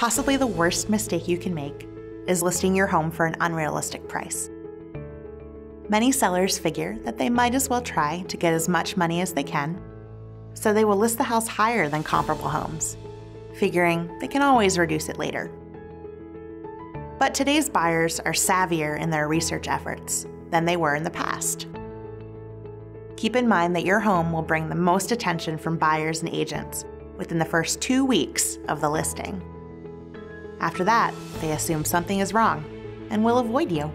Possibly the worst mistake you can make is listing your home for an unrealistic price. Many sellers figure that they might as well try to get as much money as they can, so they will list the house higher than comparable homes, figuring they can always reduce it later. But today's buyers are savvier in their research efforts than they were in the past. Keep in mind that your home will bring the most attention from buyers and agents within the first two weeks of the listing. After that, they assume something is wrong and will avoid you.